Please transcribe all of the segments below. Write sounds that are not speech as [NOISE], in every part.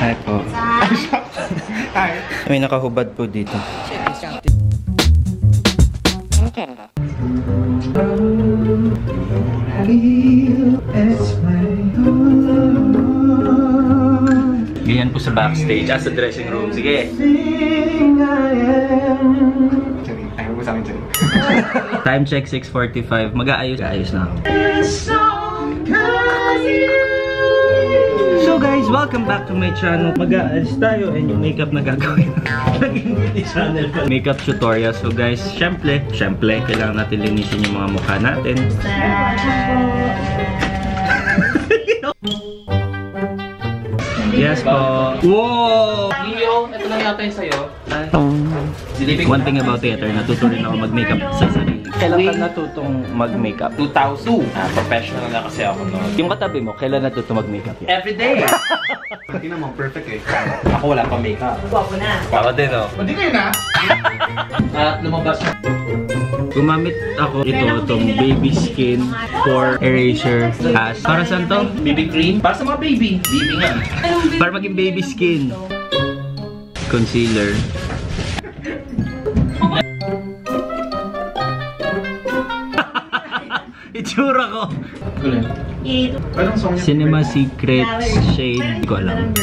Hi po. Hi. May nakahubad po dito. Ganyan po sa backstage. Ah, sa dressing room. Sige. Time check 6.45. Mag-aayos. Mag-aayos na ako. Welcome back to my channel. Mag-aalis tayo and yung makeup na gagawin [LAUGHS] naging beauty channel pa. Makeup tutorial. So guys, syempre, syempre, kailangan natin linisin yung mga mukha natin. [LAUGHS] yes po. Wow! Leo, ito lang yata yung sa'yo. One thing about theater, natuto rin ako mag-makeup sa sarili. Kailan ka natutong mag-makeup? 2002. Ah, professional na kasi ako noon. Yung katabi mo, kailan natuto mag-makeup yan? Every day. Hindi [LAUGHS] naman, perfect eh. ako wala pang makeup. Ako din, oh. Hindi kayo na? At lumabas Gumamit ako ito, itong baby skin for erasure as. Para saan to? BB cream. Para sa mga baby. Baby nga. Para maging baby skin. Concealer. Itsura ko. Gulo. Anong song niya? Cinema Secrets shade. Hindi ko alam.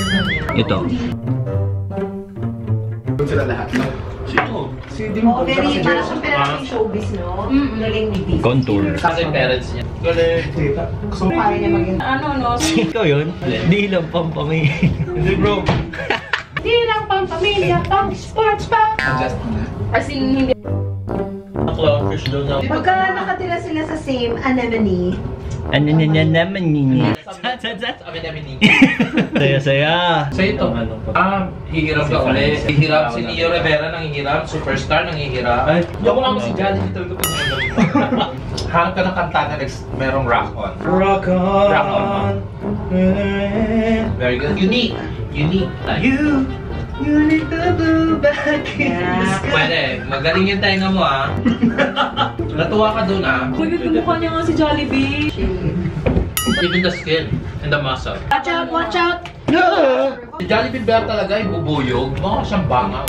Ito. Sila lahat. Sino? Si Dim. Oo, very para sa pera ng showbiz, no? Galing ni. Contour. Kasi parents niya. Galing. Tita. Para niya maging... Ano, no? [LAUGHS] Ito yun? Di lang pampamingin. Hindi bro. [LAUGHS] Di lang pang pamilya, pang sports pa! Adjust mo na. As in, hindi. Clownfish daw na. Pagka nakatira sila sa same anemone, Ano na na naman ninyo? Amin namin ni. Saya-saya. Sa ito, ano? Ah, hihiram ka ulit. Hihiram si Neo Rivera nang hihiram. Superstar nang hihiram. Ay. Yung mga si Jollibee talaga [LAUGHS] pa Hanap ka ng kanta na merong rock on. Rock on. Rock on. Very good. Unique. Unique. You, back in the sky. Pwede. Magaling yung tenga mo ah. [LAUGHS] Natuwa ka dun ah. Bakit kumukha niya nga si Jollibee? Even the skin and the muscle. watch out, watch out! Si Jollibee Bear talaga yung bubuyog. Mukha siyang bangaw.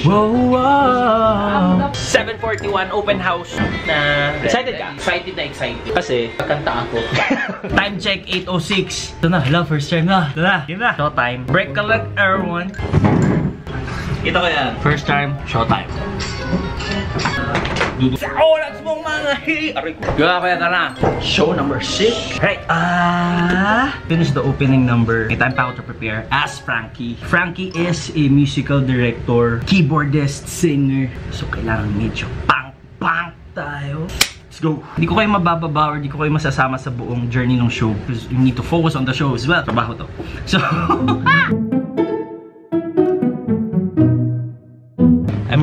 Wow, wow. 741 open house na excited ka? Excited na excited. Kasi Kanta ako. [LAUGHS] time check 806. Ito na, hala, first time na. Ito na, yun na. Showtime. Break ka lang, everyone. Ito ko yan. First time, showtime. Sa oras mong mga hi! Aray ko. Gawa kaya ka na. Show number 6. Right. Ah, finish the opening number. May time pa ako to prepare as Frankie. Frankie is a musical director, keyboardist, singer. So, kailangan medyo pang-pang tayo. Let's go. Hindi ko kayo mabababa or hindi ko kayo masasama sa buong journey ng show because you need to focus on the show as well. Trabaho to. So, [LAUGHS] [LAUGHS]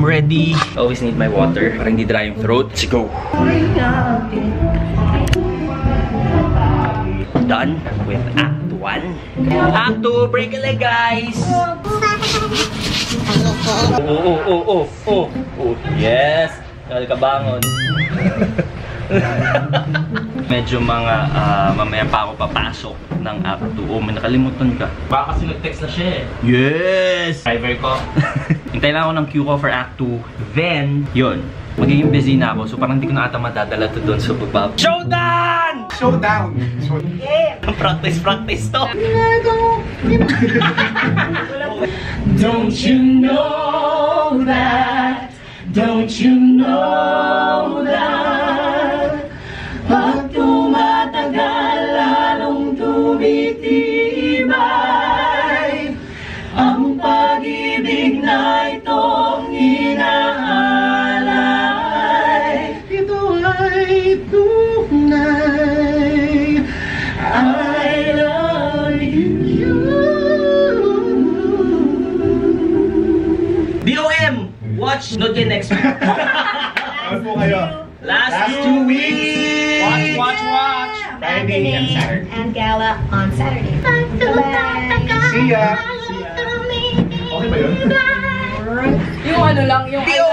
ready. Always need my water para hindi dry yung throat. Let's go. Done with Act 1. Act 2, break a leg, guys! Oh, oh, oh, oh, oh, oh, oh, yes! Nalikabangon. [LAUGHS] Medyo mga ah, mamaya pa ako papasok ng Act 2. Oh, may nakalimutan ka. Baka kasi nag-text na siya eh. Yes! Driver ko. [LAUGHS] Hintayin lang ako ng cue ko for Act 2. Then, yun. Magiging busy na ako. So parang hindi ko na ata madadala to doon sa baba. Showdown! Showdown! Show practice, practice to. Don't you know that? Don't you know that? Pag tumatagal lalong tumitibay BOM! Watch Not Yet Next Week. [LAUGHS] Ano po kayo? Last, Last two two weeks! Watch, watch, watch! Friday and Saturday. and gala on Saturday. Bye-bye. See ya! Okay ba yun? Yung ano lang, yung BOM!